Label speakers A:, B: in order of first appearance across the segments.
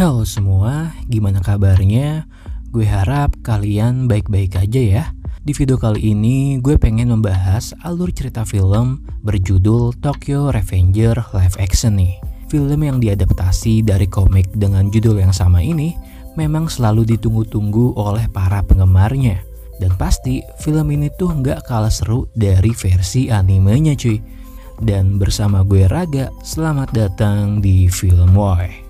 A: Halo semua, gimana kabarnya? Gue harap kalian baik-baik aja ya. Di video kali ini gue pengen membahas alur cerita film berjudul Tokyo Revenger live action nih. Film yang diadaptasi dari komik dengan judul yang sama ini memang selalu ditunggu-tunggu oleh para penggemarnya. Dan pasti film ini tuh nggak kalah seru dari versi animenya cuy. Dan bersama gue Raga, selamat datang di Film Why.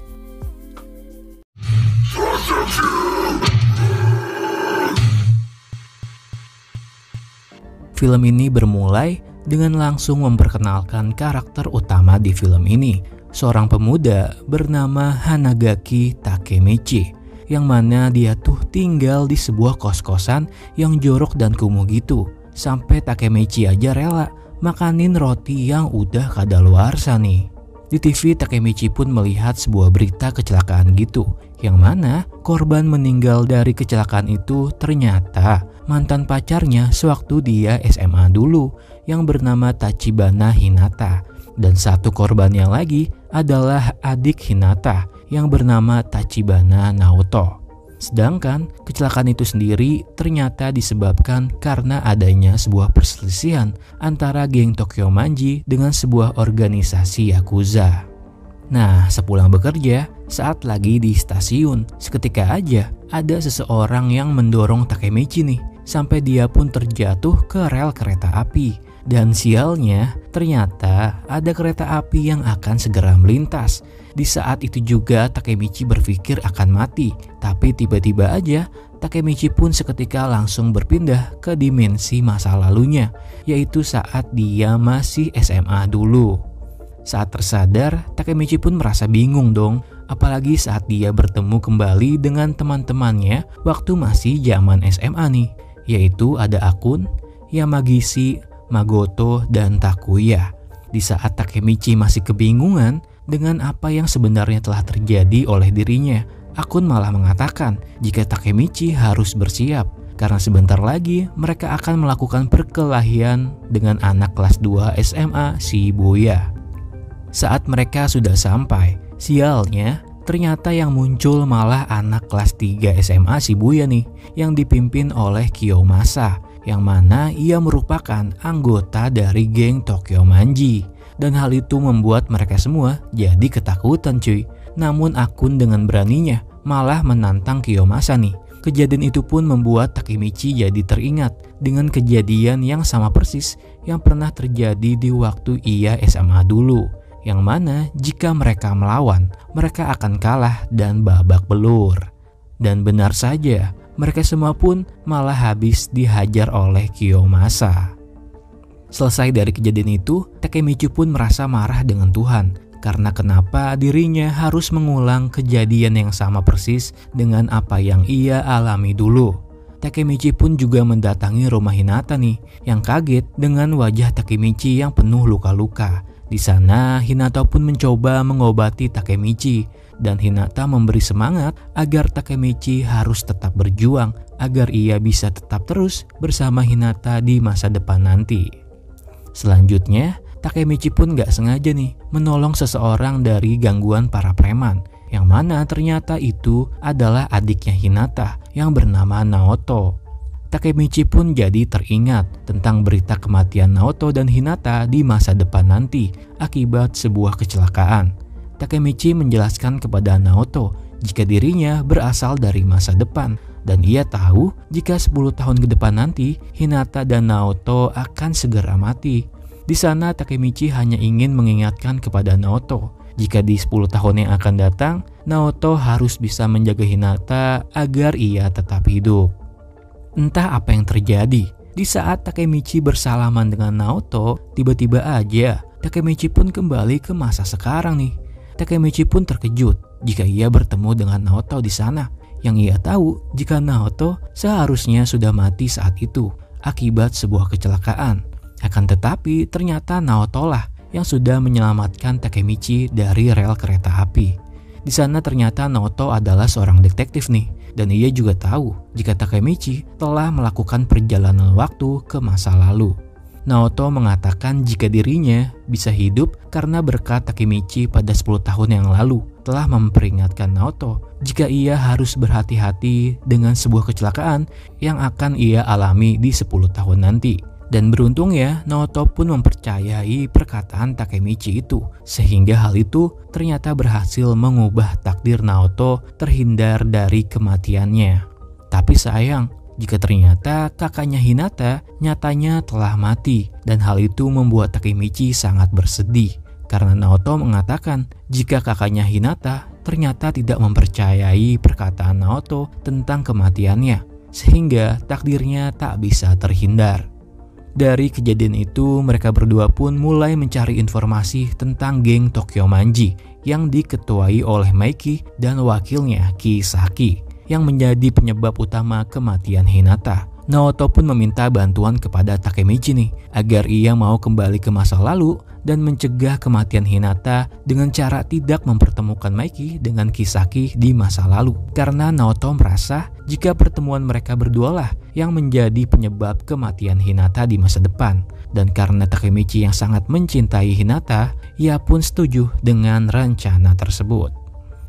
A: Film ini bermulai dengan langsung memperkenalkan karakter utama di film ini, seorang pemuda bernama Hanagaki Takemichi, yang mana dia tuh tinggal di sebuah kos-kosan yang jorok dan kumuh gitu. Sampai Takemichi aja rela makanin roti yang udah kadaluarsa nih. Di TV Takemichi pun melihat sebuah berita kecelakaan gitu, yang mana korban meninggal dari kecelakaan itu ternyata mantan pacarnya sewaktu dia SMA dulu yang bernama Tachibana Hinata. Dan satu korbannya lagi adalah adik Hinata yang bernama Tachibana Naoto. Sedangkan kecelakaan itu sendiri ternyata disebabkan karena adanya sebuah perselisihan antara geng Tokyo Manji dengan sebuah organisasi Yakuza. Nah, sepulang bekerja, saat lagi di stasiun, seketika aja ada seseorang yang mendorong Takemichi nih, sampai dia pun terjatuh ke rel kereta api. Dan sialnya, ternyata ada kereta api yang akan segera melintas. Di saat itu juga Takemichi berpikir akan mati, tapi tiba-tiba aja Takemichi pun seketika langsung berpindah ke dimensi masa lalunya, yaitu saat dia masih SMA dulu. Saat tersadar, Takemichi pun merasa bingung dong, apalagi saat dia bertemu kembali dengan teman-temannya waktu masih zaman SMA nih, yaitu ada Akun, Yamagishi, Magoto, dan Takuya. Di saat Takemichi masih kebingungan dengan apa yang sebenarnya telah terjadi oleh dirinya, Akun malah mengatakan jika Takemichi harus bersiap karena sebentar lagi mereka akan melakukan perkelahian dengan anak kelas 2 SMA si Buya. Saat mereka sudah sampai, sialnya ternyata yang muncul malah anak kelas 3 SMA si Buya nih yang dipimpin oleh Kiyomasa yang mana ia merupakan anggota dari geng Tokyo Manji. Dan hal itu membuat mereka semua jadi ketakutan cuy. Namun Akun dengan beraninya malah menantang Kiyomasa nih. Kejadian itu pun membuat Takemichi jadi teringat dengan kejadian yang sama persis yang pernah terjadi di waktu ia SMA dulu. Yang mana jika mereka melawan, mereka akan kalah dan babak belur. Dan benar saja, mereka semua pun malah habis dihajar oleh Kiyomasa. Selesai dari kejadian itu, Takemichi pun merasa marah dengan Tuhan karena kenapa dirinya harus mengulang kejadian yang sama persis dengan apa yang ia alami dulu. Takemichi pun juga mendatangi rumah Hinata nih, yang kaget dengan wajah Takemichi yang penuh luka-luka. Di sana, Hinata pun mencoba mengobati Takemichi, dan Hinata memberi semangat agar Takemichi harus tetap berjuang agar ia bisa tetap terus bersama Hinata di masa depan nanti. Selanjutnya, Takemichi pun gak sengaja nih menolong seseorang dari gangguan para preman yang mana ternyata itu adalah adiknya Hinata yang bernama Naoto. Takemichi pun jadi teringat tentang berita kematian Naoto dan Hinata di masa depan nanti akibat sebuah kecelakaan. Takemichi menjelaskan kepada Naoto jika dirinya berasal dari masa depan dan ia tahu jika 10 tahun ke depan nanti Hinata dan Naoto akan segera mati. Di sana Takemichi hanya ingin mengingatkan kepada Naoto jika di 10 tahun yang akan datang Naoto harus bisa menjaga Hinata agar ia tetap hidup. Entah apa yang terjadi, di saat Takemichi bersalaman dengan Naoto, tiba-tiba aja Takemichi pun kembali ke masa sekarang nih. Takemichi pun terkejut jika ia bertemu dengan Naoto di sana. Yang ia tahu jika Naoto seharusnya sudah mati saat itu akibat sebuah kecelakaan. Akan tetapi ternyata Naoto lah yang sudah menyelamatkan Takemichi dari rel kereta api. Di sana ternyata Naoto adalah seorang detektif nih dan ia juga tahu jika Takemichi telah melakukan perjalanan waktu ke masa lalu. Naoto mengatakan jika dirinya bisa hidup karena berkat Takemichi pada 10 tahun yang lalu telah memperingatkan Naoto jika ia harus berhati-hati dengan sebuah kecelakaan yang akan ia alami di 10 tahun nanti. Dan beruntungnya, Naoto pun mempercayai perkataan Takemichi itu, sehingga hal itu ternyata berhasil mengubah takdir Naoto terhindar dari kematiannya. Tapi sayang, jika ternyata kakaknya Hinata nyatanya telah mati dan hal itu membuat Takemichi sangat bersedih karena Naoto mengatakan jika kakaknya Hinata ternyata tidak mempercayai perkataan Naoto tentang kematiannya sehingga takdirnya tak bisa terhindar. Dari kejadian itu, mereka berdua pun mulai mencari informasi tentang geng Tokyo Manji yang diketuai oleh Maiki dan wakilnya Kisaki yang menjadi penyebab utama kematian Hinata. Naoto pun meminta bantuan kepada Takemichi nih agar ia mau kembali ke masa lalu dan mencegah kematian Hinata dengan cara tidak mempertemukan Maiki dengan Kisaki di masa lalu. Karena Naoto merasa jika pertemuan mereka berdua lah yang menjadi penyebab kematian Hinata di masa depan. Dan karena Takemichi yang sangat mencintai Hinata, ia pun setuju dengan rencana tersebut.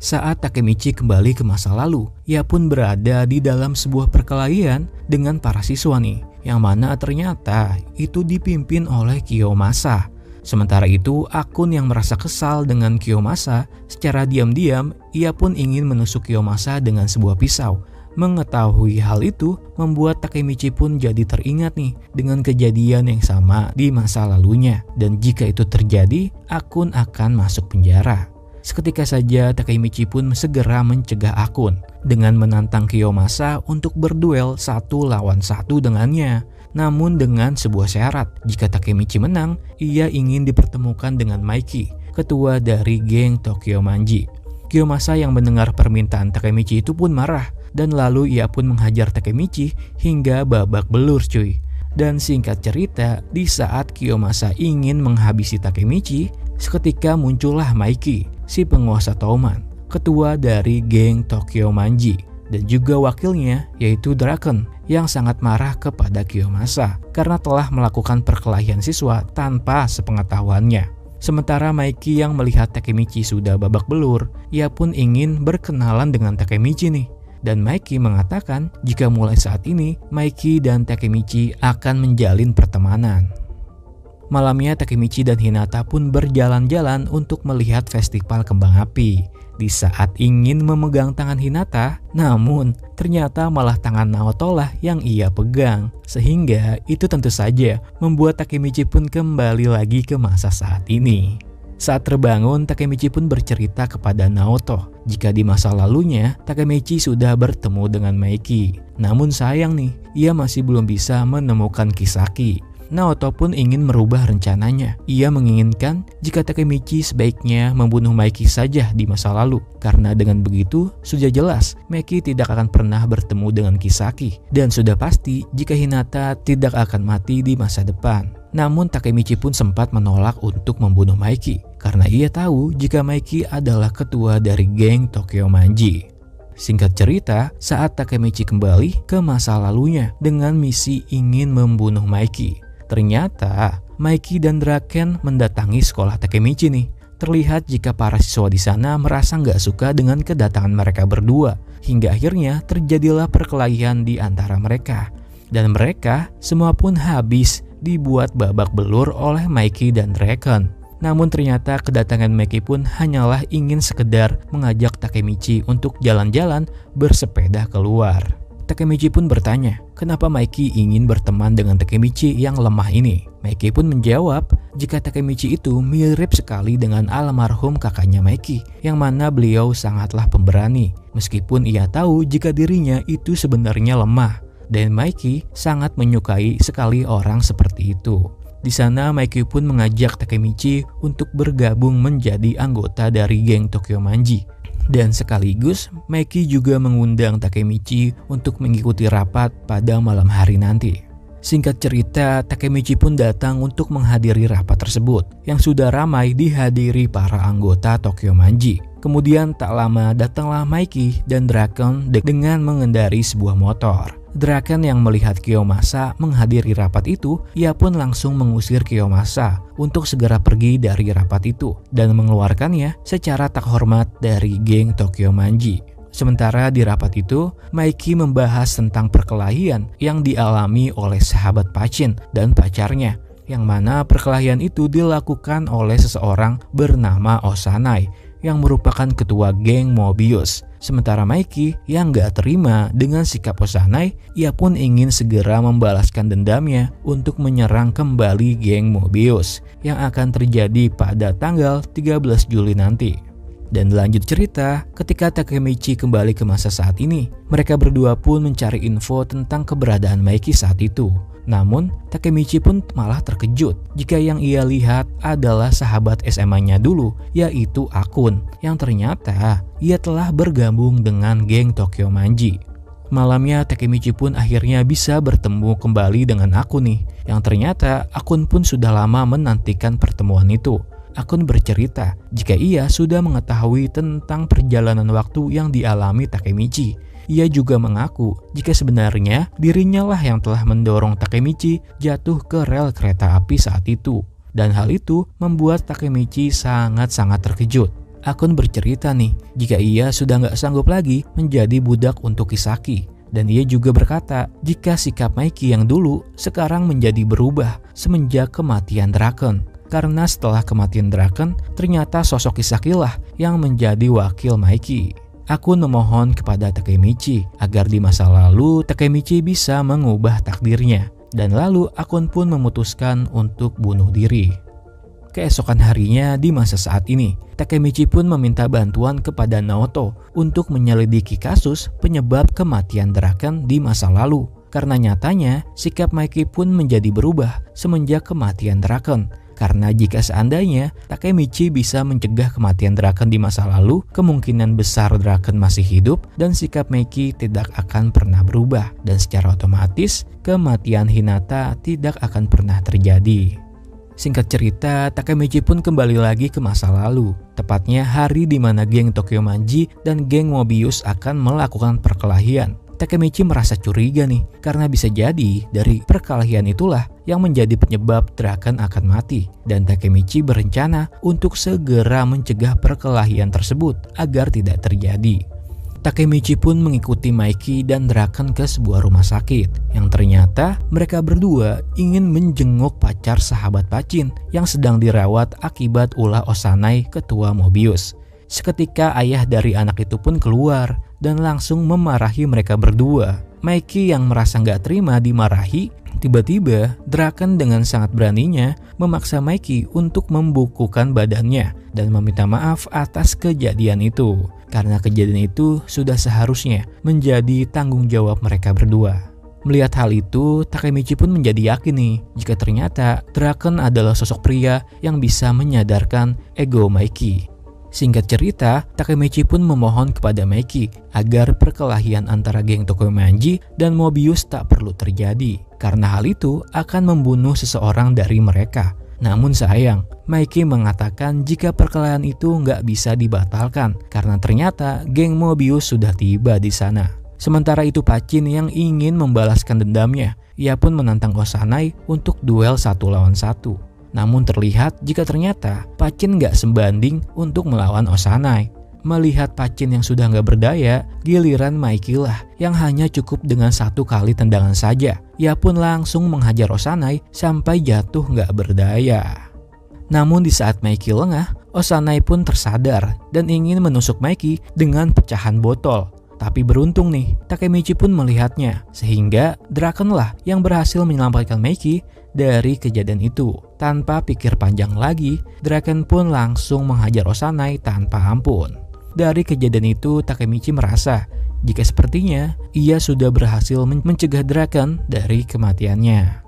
A: Saat Takemichi kembali ke masa lalu, ia pun berada di dalam sebuah perkelahian dengan para siswa nih, yang mana ternyata itu dipimpin oleh Kiyomasa. Sementara itu, akun yang merasa kesal dengan Kiyomasa, secara diam-diam ia pun ingin menusuk Kiyomasa dengan sebuah pisau. Mengetahui hal itu membuat Takemichi pun jadi teringat nih dengan kejadian yang sama di masa lalunya dan jika itu terjadi akun akan masuk penjara. Seketika saja Takemichi pun segera mencegah akun dengan menantang Kiyomasa untuk berduel satu lawan satu dengannya. Namun dengan sebuah syarat, jika Takemichi menang, ia ingin dipertemukan dengan Maiki, ketua dari geng Tokyo Manji. Kiyomasa yang mendengar permintaan Takemichi itu pun marah, dan lalu ia pun menghajar Takemichi hingga babak belur cuy. Dan singkat cerita, di saat Kiyomasa ingin menghabisi Takemichi, seketika muncullah Maiki si penguasa Toman, ketua dari geng Tokyo Manji, dan juga wakilnya yaitu Draken yang sangat marah kepada Kiyomasa karena telah melakukan perkelahian siswa tanpa sepengetahuannya. Sementara Maiki yang melihat Takemichi sudah babak belur, ia pun ingin berkenalan dengan Takemichi nih. Dan Maiki mengatakan jika mulai saat ini, Maiki dan Takemichi akan menjalin pertemanan. Malamnya Takemichi dan Hinata pun berjalan-jalan untuk melihat festival kembang api. Di saat ingin memegang tangan Hinata, namun ternyata malah tangan Naoto lah yang ia pegang. Sehingga itu tentu saja membuat Takemichi pun kembali lagi ke masa saat ini. Saat terbangun, Takemichi pun bercerita kepada Naoto jika di masa lalunya Takemichi sudah bertemu dengan Maiki. Namun sayang nih, ia masih belum bisa menemukan Kisaki Naoto pun ingin merubah rencananya. Ia menginginkan jika Takemichi sebaiknya membunuh Maiki saja di masa lalu. Karena dengan begitu, sudah jelas Maiki tidak akan pernah bertemu dengan Kisaki. Dan sudah pasti jika Hinata tidak akan mati di masa depan. Namun Takemichi pun sempat menolak untuk membunuh Maiki. Karena ia tahu jika Maiki adalah ketua dari geng Tokyo Manji. Singkat cerita, saat Takemichi kembali ke masa lalunya dengan misi ingin membunuh Maiki, Ternyata, Maiki dan Draken mendatangi sekolah Takemichi nih. Terlihat jika para siswa di sana merasa nggak suka dengan kedatangan mereka berdua. Hingga akhirnya terjadilah perkelahian di antara mereka. Dan mereka semua pun habis dibuat babak belur oleh Maiki dan Draken. Namun ternyata kedatangan Maiki pun hanyalah ingin sekedar mengajak Takemichi untuk jalan-jalan bersepeda keluar. Takemichi pun bertanya, kenapa Maiki ingin berteman dengan Takemichi yang lemah ini? Maiki pun menjawab, jika Takemichi itu mirip sekali dengan almarhum kakaknya Maiki, yang mana beliau sangatlah pemberani, meskipun ia tahu jika dirinya itu sebenarnya lemah. Dan Maiki sangat menyukai sekali orang seperti itu. Di sana Maiki pun mengajak Takemichi untuk bergabung menjadi anggota dari geng Tokyo Manji dan sekaligus Meki juga mengundang Takemichi untuk mengikuti rapat pada malam hari nanti. Singkat cerita, Takemichi pun datang untuk menghadiri rapat tersebut yang sudah ramai dihadiri para anggota Tokyo Manji. Kemudian tak lama datanglah Mikey dan Draken dengan mengendari sebuah motor. Draken yang melihat Kiyomasa menghadiri rapat itu, ia pun langsung mengusir Kiyomasa untuk segera pergi dari rapat itu dan mengeluarkannya secara tak hormat dari geng Tokyo Manji. Sementara di rapat itu, Maiki membahas tentang perkelahian yang dialami oleh sahabat Pacin dan pacarnya, yang mana perkelahian itu dilakukan oleh seseorang bernama Osanai yang merupakan ketua geng Mobius. Sementara Mikey yang gak terima dengan sikap Osanai, ia pun ingin segera membalaskan dendamnya untuk menyerang kembali geng Mobius yang akan terjadi pada tanggal 13 Juli nanti. Dan lanjut cerita, ketika Takemichi kembali ke masa saat ini, mereka berdua pun mencari info tentang keberadaan Mikey saat itu. Namun, Takemichi pun malah terkejut jika yang ia lihat adalah sahabat SMA-nya dulu, yaitu Akun, yang ternyata ia telah bergabung dengan geng Tokyo Manji. Malamnya Takemichi pun akhirnya bisa bertemu kembali dengan Akun nih, yang ternyata Akun pun sudah lama menantikan pertemuan itu. Akun bercerita jika ia sudah mengetahui tentang perjalanan waktu yang dialami Takemichi ia juga mengaku jika sebenarnya dirinya lah yang telah mendorong Takemichi jatuh ke rel kereta api saat itu. Dan hal itu membuat Takemichi sangat-sangat terkejut. Akun bercerita nih, jika ia sudah nggak sanggup lagi menjadi budak untuk Kisaki. Dan ia juga berkata, jika sikap Maiki yang dulu sekarang menjadi berubah semenjak kematian Draken. Karena setelah kematian Draken, ternyata sosok Kisaki lah yang menjadi wakil Maiki. Aku memohon kepada Takemichi agar di masa lalu Takemichi bisa mengubah takdirnya. Dan lalu Akun pun memutuskan untuk bunuh diri. Keesokan harinya di masa saat ini, Takemichi pun meminta bantuan kepada Naoto untuk menyelidiki kasus penyebab kematian Draken di masa lalu. Karena nyatanya, sikap Mikey pun menjadi berubah semenjak kematian Draken karena jika seandainya Takemichi bisa mencegah kematian Draken di masa lalu, kemungkinan besar Draken masih hidup dan sikap Meiki tidak akan pernah berubah. Dan secara otomatis, kematian Hinata tidak akan pernah terjadi. Singkat cerita, Takemichi pun kembali lagi ke masa lalu, tepatnya hari di mana geng Tokyo Manji dan geng Mobius akan melakukan perkelahian. Takemichi merasa curiga nih, karena bisa jadi dari perkelahian itulah yang menjadi penyebab Draken akan mati. Dan Takemichi berencana untuk segera mencegah perkelahian tersebut agar tidak terjadi. Takemichi pun mengikuti Maiki dan Draken ke sebuah rumah sakit yang ternyata mereka berdua ingin menjenguk pacar sahabat Pacin yang sedang dirawat akibat ulah Osanai ketua Mobius. Seketika ayah dari anak itu pun keluar dan langsung memarahi mereka berdua. Mikey yang merasa nggak terima dimarahi, tiba-tiba Draken dengan sangat beraninya memaksa Mikey untuk membukukan badannya dan meminta maaf atas kejadian itu. Karena kejadian itu sudah seharusnya menjadi tanggung jawab mereka berdua. Melihat hal itu, Takemichi pun menjadi yakin nih jika ternyata Draken adalah sosok pria yang bisa menyadarkan ego Mikey. Singkat cerita, Takemichi pun memohon kepada Meiki agar perkelahian antara geng Tokomanji dan Mobius tak perlu terjadi, karena hal itu akan membunuh seseorang dari mereka. Namun sayang, Meiki mengatakan jika perkelahian itu nggak bisa dibatalkan karena ternyata geng Mobius sudah tiba di sana. Sementara itu Pacin yang ingin membalaskan dendamnya, ia pun menantang Osanai untuk duel satu lawan satu. Namun terlihat jika ternyata Pacin gak sebanding untuk melawan Osanai. Melihat Pacin yang sudah gak berdaya, giliran Maiki lah yang hanya cukup dengan satu kali tendangan saja. Ia pun langsung menghajar Osanai sampai jatuh gak berdaya. Namun di saat Maiki lengah, Osanai pun tersadar dan ingin menusuk Maiki dengan pecahan botol. Tapi beruntung nih, Takemichi pun melihatnya, sehingga Draken lah yang berhasil menyelamatkan Meiki dari kejadian itu. Tanpa pikir panjang lagi, Draken pun langsung menghajar Osanai tanpa ampun. Dari kejadian itu, Takemichi merasa jika sepertinya ia sudah berhasil mencegah Draken dari kematiannya.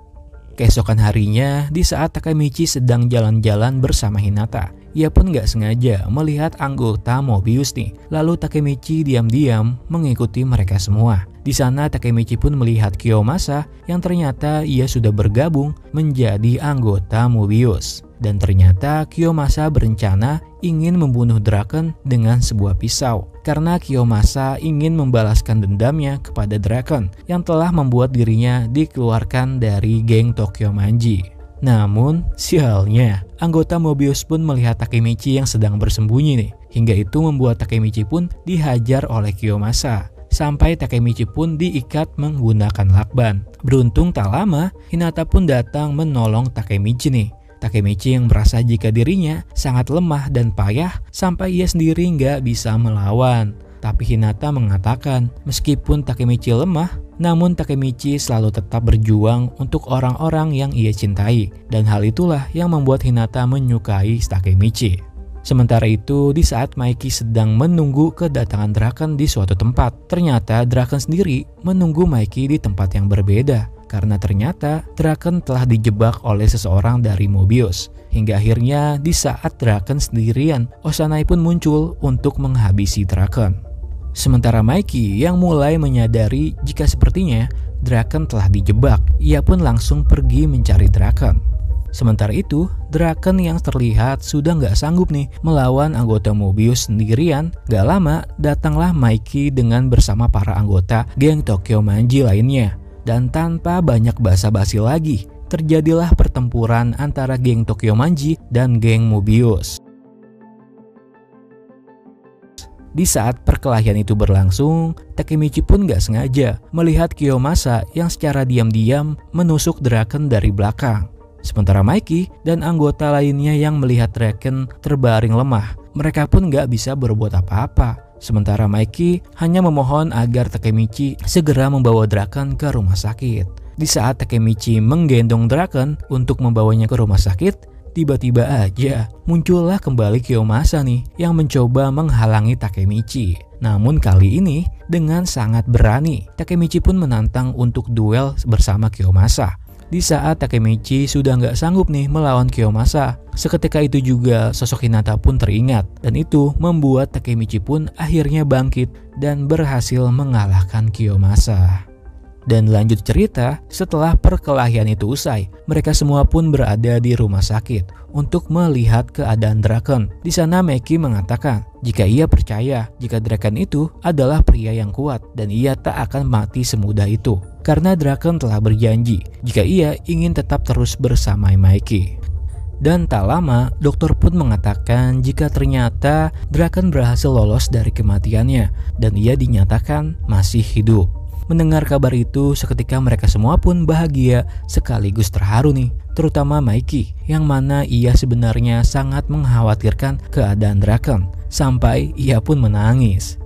A: Keesokan harinya, di saat Takemichi sedang jalan-jalan bersama Hinata, ia pun gak sengaja melihat anggota Mobius nih. Lalu Takemichi diam-diam mengikuti mereka semua. Di sana Takemichi pun melihat Kiyomasa yang ternyata ia sudah bergabung menjadi anggota Mobius. Dan ternyata Kiyomasa berencana ingin membunuh Draken dengan sebuah pisau. Karena Kiyomasa ingin membalaskan dendamnya kepada Draken yang telah membuat dirinya dikeluarkan dari geng Tokyo Manji. Namun, sialnya, anggota Mobius pun melihat Takemichi yang sedang bersembunyi nih. Hingga itu membuat Takemichi pun dihajar oleh Kiyomasa. Sampai Takemichi pun diikat menggunakan lakban. Beruntung tak lama, Hinata pun datang menolong Takemichi nih. Takemichi yang merasa jika dirinya sangat lemah dan payah sampai ia sendiri nggak bisa melawan. Tapi Hinata mengatakan, meskipun Takemichi lemah, namun Takemichi selalu tetap berjuang untuk orang-orang yang ia cintai. Dan hal itulah yang membuat Hinata menyukai Takemichi. Sementara itu, di saat Mikey sedang menunggu kedatangan Draken di suatu tempat, ternyata Draken sendiri menunggu Mikey di tempat yang berbeda karena ternyata Draken telah dijebak oleh seseorang dari Mobius. Hingga akhirnya di saat Draken sendirian, Osanai pun muncul untuk menghabisi Draken. Sementara Mikey yang mulai menyadari jika sepertinya Draken telah dijebak, ia pun langsung pergi mencari Draken. Sementara itu, Draken yang terlihat sudah nggak sanggup nih melawan anggota Mobius sendirian. Gak lama, datanglah Mikey dengan bersama para anggota geng Tokyo Manji lainnya. Dan tanpa banyak basa-basi lagi, terjadilah pertempuran antara geng Tokyo Manji dan geng Mobius. Di saat perkelahian itu berlangsung, Takemichi pun gak sengaja melihat Kiyomasa yang secara diam-diam menusuk Draken dari belakang. Sementara Mikey dan anggota lainnya yang melihat Draken terbaring lemah, mereka pun gak bisa berbuat apa-apa. Sementara Mikey hanya memohon agar Takemichi segera membawa Draken ke rumah sakit. Di saat Takemichi menggendong Draken untuk membawanya ke rumah sakit, tiba-tiba aja muncullah kembali Kiyomasa nih yang mencoba menghalangi Takemichi. Namun kali ini dengan sangat berani, Takemichi pun menantang untuk duel bersama Kiyomasa. Di saat Takemichi sudah nggak sanggup nih melawan Kiyomasa, seketika itu juga sosok Hinata pun teringat dan itu membuat Takemichi pun akhirnya bangkit dan berhasil mengalahkan Kiyomasa. Dan lanjut cerita, setelah perkelahian itu usai, mereka semua pun berada di rumah sakit untuk melihat keadaan Draken. Di sana Meki mengatakan jika ia percaya jika Draken itu adalah pria yang kuat dan ia tak akan mati semudah itu. Karena Draken telah berjanji jika ia ingin tetap terus bersama Mikey. Dan tak lama, dokter pun mengatakan jika ternyata Draken berhasil lolos dari kematiannya dan ia dinyatakan masih hidup. Mendengar kabar itu, seketika mereka semua pun bahagia sekaligus terharu nih, terutama Mikey, yang mana ia sebenarnya sangat mengkhawatirkan keadaan Draken, sampai ia pun menangis.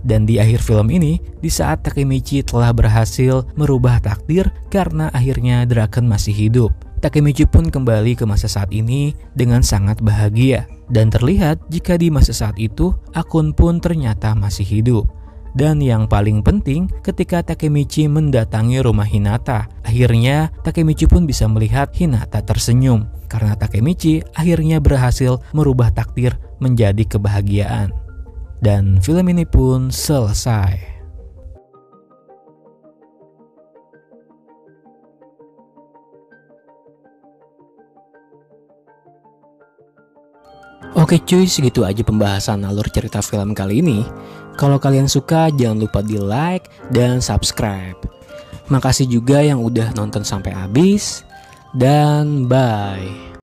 A: Dan di akhir film ini, di saat Takemichi telah berhasil merubah takdir karena akhirnya Draken masih hidup, Takemichi pun kembali ke masa saat ini dengan sangat bahagia. Dan terlihat jika di masa saat itu, akun pun ternyata masih hidup. Dan yang paling penting, ketika Takemichi mendatangi rumah Hinata, akhirnya Takemichi pun bisa melihat Hinata tersenyum karena Takemichi akhirnya berhasil merubah takdir menjadi kebahagiaan. Dan film ini pun selesai. Oke cuy, segitu aja pembahasan alur cerita film kali ini. Kalau kalian suka, jangan lupa di like dan subscribe. Makasih juga yang udah nonton sampai habis, dan bye.